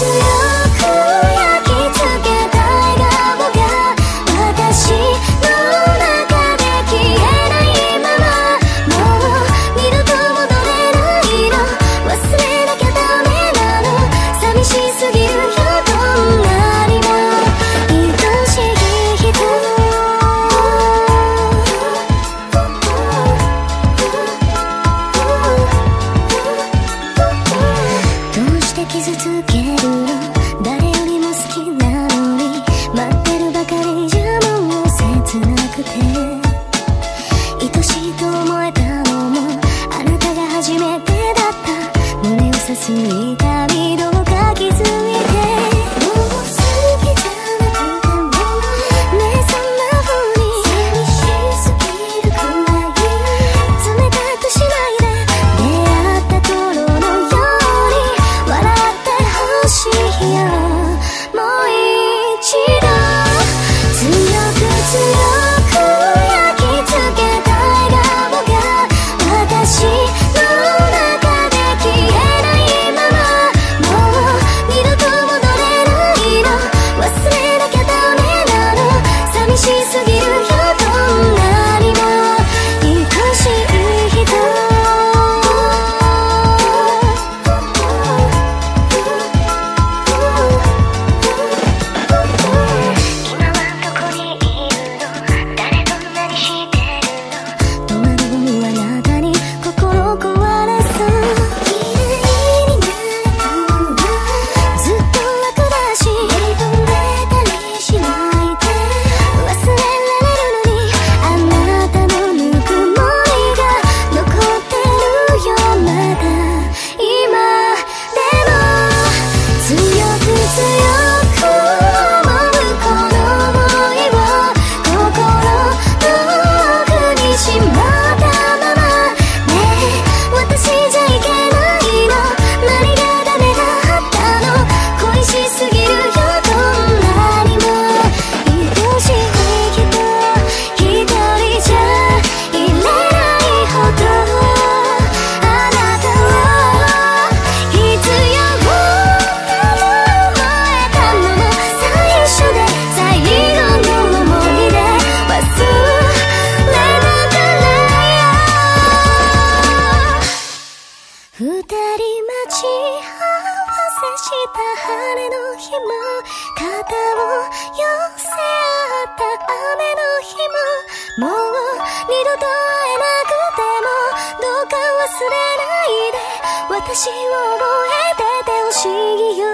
Just 你的した晴れの日も肩を寄せ合った雨の日ももう二度と会えなくてもどうか忘れないで私を覚えててほしいよ。